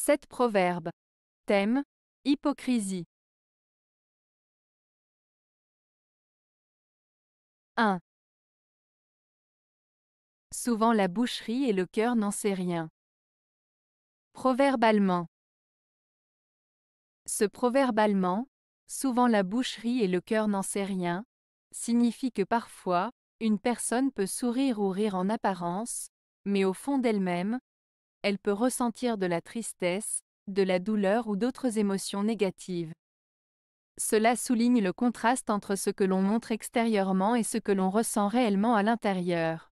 7 proverbes. Thème Hypocrisie. 1. Souvent la boucherie et le cœur n'en sait rien. Proverbe allemand. Ce proverbe allemand, souvent la boucherie et le cœur n'en sait rien, signifie que parfois, une personne peut sourire ou rire en apparence, mais au fond d'elle-même, elle peut ressentir de la tristesse, de la douleur ou d'autres émotions négatives. Cela souligne le contraste entre ce que l'on montre extérieurement et ce que l'on ressent réellement à l'intérieur.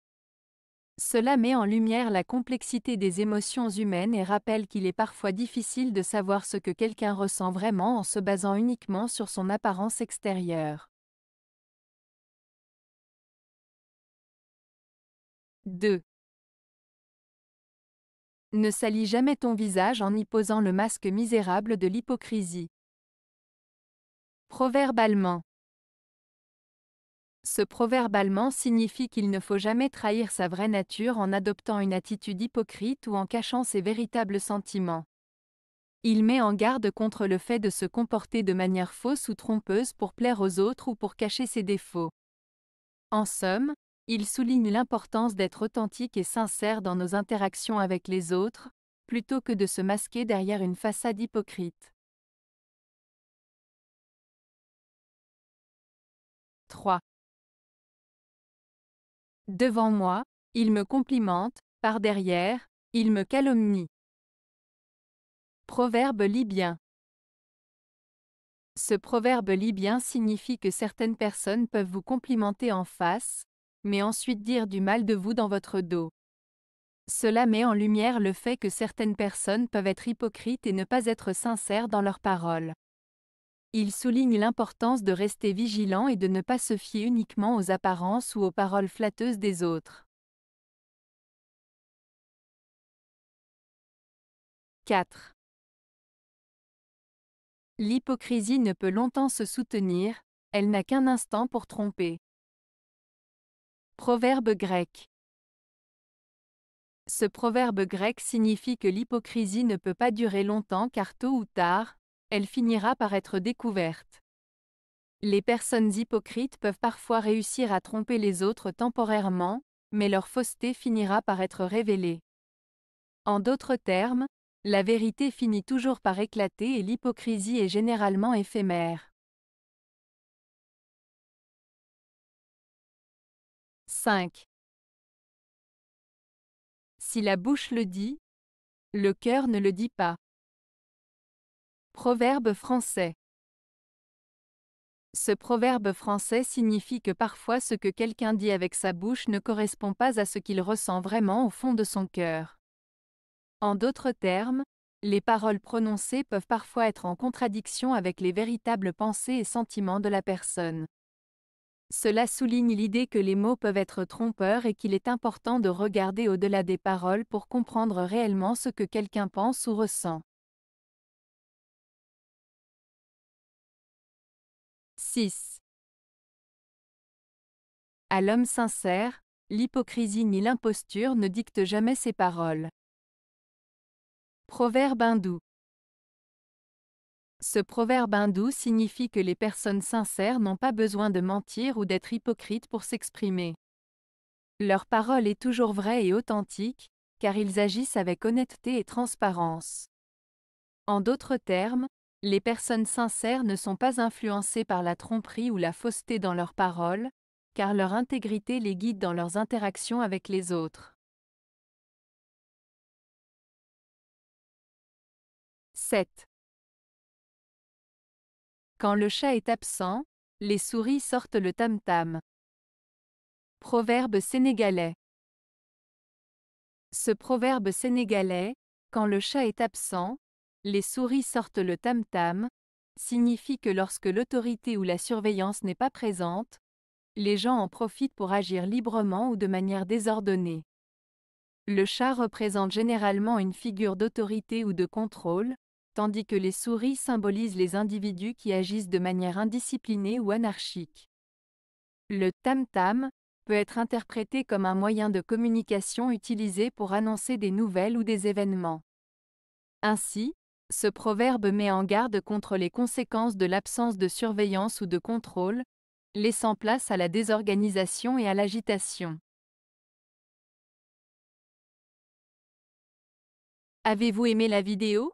Cela met en lumière la complexité des émotions humaines et rappelle qu'il est parfois difficile de savoir ce que quelqu'un ressent vraiment en se basant uniquement sur son apparence extérieure. 2. Ne salis jamais ton visage en y posant le masque misérable de l'hypocrisie. Proverbe allemand. Ce proverbe allemand signifie qu'il ne faut jamais trahir sa vraie nature en adoptant une attitude hypocrite ou en cachant ses véritables sentiments. Il met en garde contre le fait de se comporter de manière fausse ou trompeuse pour plaire aux autres ou pour cacher ses défauts. En somme, il souligne l'importance d'être authentique et sincère dans nos interactions avec les autres, plutôt que de se masquer derrière une façade hypocrite. 3. Devant moi, il me complimente, par derrière, il me calomnie. Proverbe libyen. Ce proverbe libyen signifie que certaines personnes peuvent vous complimenter en face, mais ensuite dire du mal de vous dans votre dos. Cela met en lumière le fait que certaines personnes peuvent être hypocrites et ne pas être sincères dans leurs paroles. Il souligne l'importance de rester vigilant et de ne pas se fier uniquement aux apparences ou aux paroles flatteuses des autres. 4. L'hypocrisie ne peut longtemps se soutenir, elle n'a qu'un instant pour tromper. Proverbe grec. Ce proverbe grec signifie que l'hypocrisie ne peut pas durer longtemps car tôt ou tard, elle finira par être découverte. Les personnes hypocrites peuvent parfois réussir à tromper les autres temporairement, mais leur fausseté finira par être révélée. En d'autres termes, la vérité finit toujours par éclater et l'hypocrisie est généralement éphémère. 5. Si la bouche le dit, le cœur ne le dit pas. Proverbe français. Ce proverbe français signifie que parfois ce que quelqu'un dit avec sa bouche ne correspond pas à ce qu'il ressent vraiment au fond de son cœur. En d'autres termes, les paroles prononcées peuvent parfois être en contradiction avec les véritables pensées et sentiments de la personne. Cela souligne l'idée que les mots peuvent être trompeurs et qu'il est important de regarder au-delà des paroles pour comprendre réellement ce que quelqu'un pense ou ressent. 6. À l'homme sincère, l'hypocrisie ni l'imposture ne dictent jamais ses paroles. Proverbe hindou. Ce proverbe hindou signifie que les personnes sincères n'ont pas besoin de mentir ou d'être hypocrites pour s'exprimer. Leur parole est toujours vraie et authentique, car ils agissent avec honnêteté et transparence. En d'autres termes, les personnes sincères ne sont pas influencées par la tromperie ou la fausseté dans leurs paroles, car leur intégrité les guide dans leurs interactions avec les autres. 7. Quand le chat est absent, les souris sortent le tam-tam. Proverbe sénégalais. Ce proverbe sénégalais, quand le chat est absent, les souris sortent le tam-tam, signifie que lorsque l'autorité ou la surveillance n'est pas présente, les gens en profitent pour agir librement ou de manière désordonnée. Le chat représente généralement une figure d'autorité ou de contrôle, tandis que les souris symbolisent les individus qui agissent de manière indisciplinée ou anarchique. Le tam-tam peut être interprété comme un moyen de communication utilisé pour annoncer des nouvelles ou des événements. Ainsi, ce proverbe met en garde contre les conséquences de l'absence de surveillance ou de contrôle, laissant place à la désorganisation et à l'agitation. Avez-vous aimé la vidéo?